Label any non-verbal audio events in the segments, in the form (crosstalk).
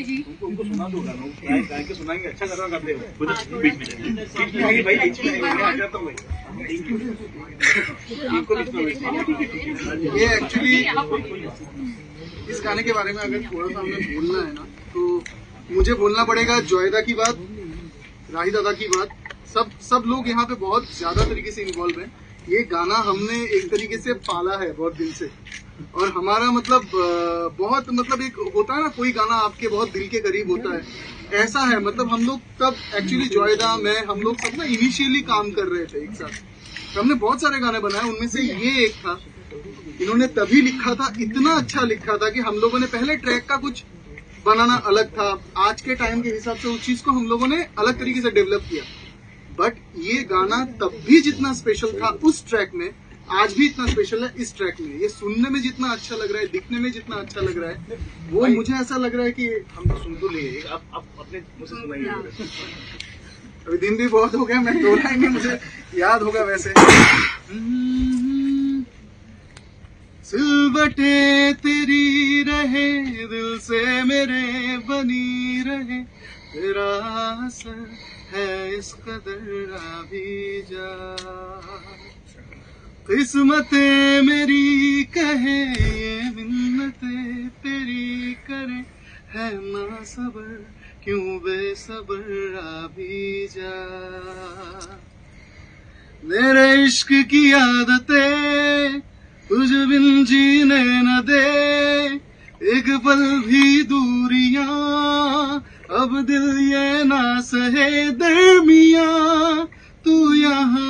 You actually इस गाने के बारे में अगर थोड़ा सा हमें बोलना है ना तो मुझे बोलना पड़ेगा जॉयदा की बात, राही दादा की बात। सब सब लोग यहाँ पे बहुत ज़्यादा तरीके से इन्वॉल्व हैं। ये गाना हमने एक तरीके से पाला है बहुत दिल से। और हमारा मतलब बहुत मतलब एक होता है ना, कोई गाना आपके बहुत दिल के करीब होता है। ऐसा है मतलब हम लोग तब एक्चुअली जॉयदा मैं, हम लोग सब ना इनिशियली काम कर रहे थे एक साथ। हमने बहुत सारे गाने बनाए, उनमें से ये एक था। इन्होंने तभी लिखा था, इतना अच्छा लिखा था कि हम लोगों ने पहले ट्रैक का कुछ बनाना अलग था। आज के टाइम के हिसाब से उस चीज़ को हम लोगों ने अलग तरीके से डेवलप किया। बट ये गाना तब भी जितना स्पेशल था उस ट्रैक में आज भी इतना स्पेशल है इस ट्रैक में ये सुनने में जितना अच्छा लग रहा है दिखने में जितना अच्छा लग रहा है वो मुझे ऐसा लग रहा है कि हम तो सुन तो लिए अब अब अपने मुझसे सुनाइए। अभी दिन भी बहुत हो गया मैं दो लाइन में मुझे याद होगा वैसे। सिलबटे तेरी रहे दिल से मेरे बनी रहे। तेरा असर है इस कदर भी जा। किस्मते मेरी कहे, ये मिन्नते तेरी करे। है ना सबर क्यों बेसबर आ भी जा? मेरे इश्क की आदतें तुझ बिन जीने न दे। एक पल भी दूरियाँ, अब दिल ये ना सहे दरमिया तू यहाँ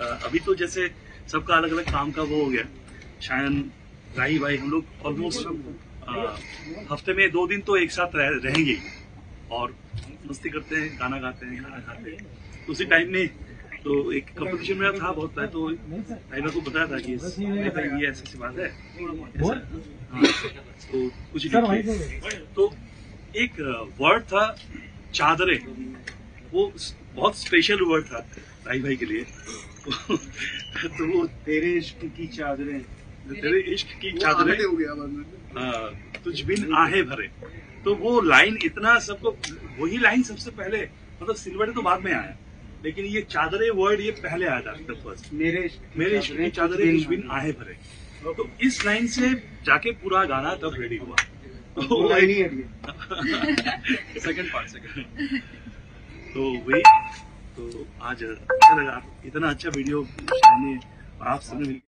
अभी तो जैसे सबका अलग अलग काम का वो हो गया। शायन राही भाई हम लोग ऑलमोस्ट हफ़्ते में दो दिन तो एक साथ रह, रहेंगे। और मस्ती करते हैं गाना गाते हैं खाना खाते हैं। तो उसी टाइम में तो एक कंपटीशन मेरा था बहुत पहले तो राइडर को बताया था कि ये ऐसी ऐसी बात है। हाँ, तो कुछ तो एक वर्ड था चादरे। वो बहुत स्पेशल वर्ड था राही भाई के लिए। (laughs) तो वो तेरे इश्क की चादरें तेरे इश्क की चादरें। हो गया बाद हाँ, तुझ बिन आहे भरे। तो वो लाइन इतना सबको वही लाइन सबसे पहले मतलब सिल्वर तो बाद में आया। लेकिन ये चादरे वर्ड ये पहले आया था first। मेरे मेरे इश्क की चादरे तुझ बिन आहे भरे। तो इस लाइन से जाके पूरा गाना तब रेडी हुआ। वो लाइन ही है। सेकंड पार्ट सेकंड तो वही तो आज अच्छा लगा इतना अच्छा वीडियो और आप सबने